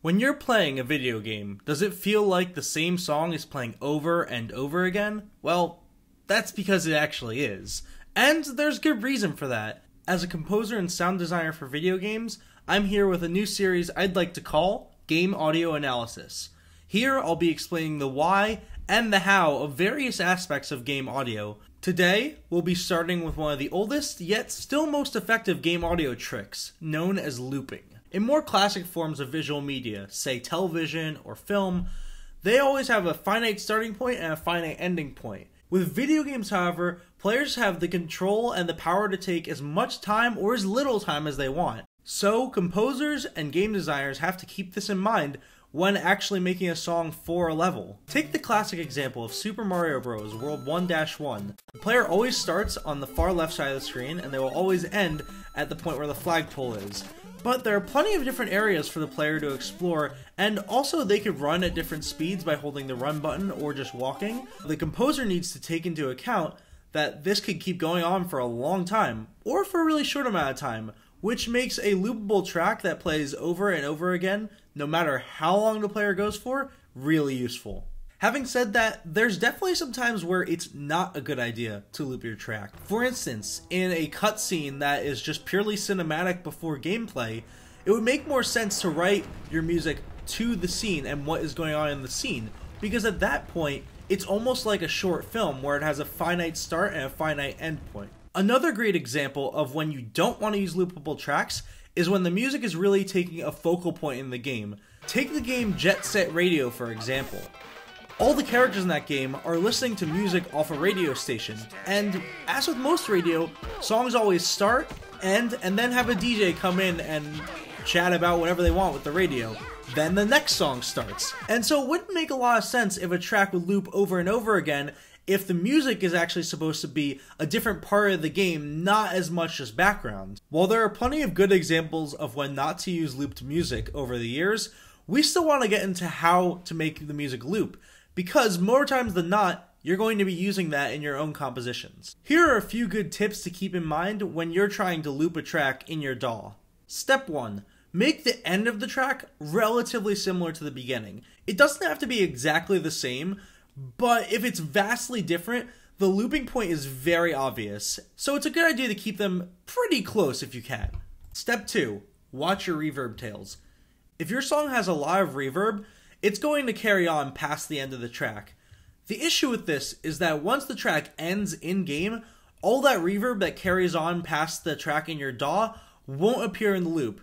When you're playing a video game, does it feel like the same song is playing over and over again? Well, that's because it actually is. And there's good reason for that. As a composer and sound designer for video games, I'm here with a new series I'd like to call Game Audio Analysis. Here I'll be explaining the why and the how of various aspects of game audio. Today, we'll be starting with one of the oldest yet still most effective game audio tricks, known as looping. In more classic forms of visual media, say television or film, they always have a finite starting point and a finite ending point. With video games, however, players have the control and the power to take as much time or as little time as they want. So, composers and game designers have to keep this in mind when actually making a song for a level. Take the classic example of Super Mario Bros. World 1-1. The player always starts on the far left side of the screen and they will always end at the point where the flagpole is. But there are plenty of different areas for the player to explore, and also they could run at different speeds by holding the run button or just walking. The composer needs to take into account that this could keep going on for a long time, or for a really short amount of time, which makes a loopable track that plays over and over again, no matter how long the player goes for, really useful. Having said that, there's definitely some times where it's not a good idea to loop your track. For instance, in a cutscene that is just purely cinematic before gameplay, it would make more sense to write your music to the scene and what is going on in the scene, because at that point, it's almost like a short film where it has a finite start and a finite end point. Another great example of when you don't want to use loopable tracks is when the music is really taking a focal point in the game. Take the game Jet Set Radio for example. All the characters in that game are listening to music off a radio station, and as with most radio, songs always start, end, and then have a DJ come in and chat about whatever they want with the radio. Then the next song starts. And so it wouldn't make a lot of sense if a track would loop over and over again if the music is actually supposed to be a different part of the game, not as much as background. While there are plenty of good examples of when not to use looped music over the years, we still want to get into how to make the music loop because more times than not, you're going to be using that in your own compositions. Here are a few good tips to keep in mind when you're trying to loop a track in your DAW. Step 1. Make the end of the track relatively similar to the beginning. It doesn't have to be exactly the same, but if it's vastly different, the looping point is very obvious, so it's a good idea to keep them pretty close if you can. Step 2. Watch your reverb tails. If your song has a lot of reverb, it's going to carry on past the end of the track. The issue with this is that once the track ends in game, all that reverb that carries on past the track in your DAW won't appear in the loop.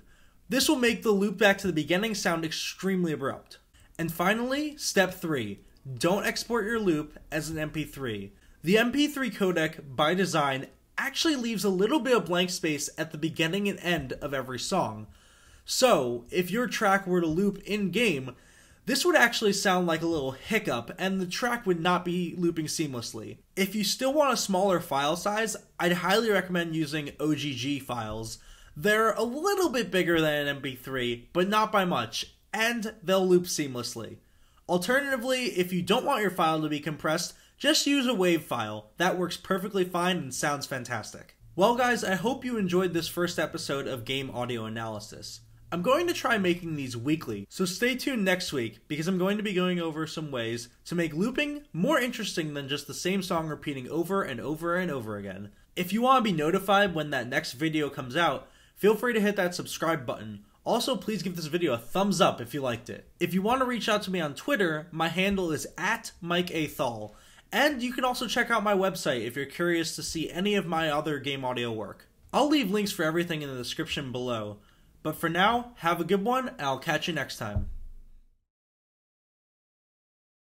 This will make the loop back to the beginning sound extremely abrupt. And finally, step 3. Don't export your loop as an MP3. The MP3 codec, by design, actually leaves a little bit of blank space at the beginning and end of every song. So, if your track were to loop in game, this would actually sound like a little hiccup, and the track would not be looping seamlessly. If you still want a smaller file size, I'd highly recommend using OGG files. They're a little bit bigger than an MP3, but not by much, and they'll loop seamlessly. Alternatively, if you don't want your file to be compressed, just use a WAV file. That works perfectly fine and sounds fantastic. Well guys, I hope you enjoyed this first episode of Game Audio Analysis. I'm going to try making these weekly, so stay tuned next week because I'm going to be going over some ways to make looping more interesting than just the same song repeating over and over and over again. If you want to be notified when that next video comes out, feel free to hit that subscribe button. Also, please give this video a thumbs up if you liked it. If you want to reach out to me on Twitter, my handle is at Mike A. Thal. And you can also check out my website if you're curious to see any of my other game audio work. I'll leave links for everything in the description below. But for now, have a good one, and I'll catch you next time.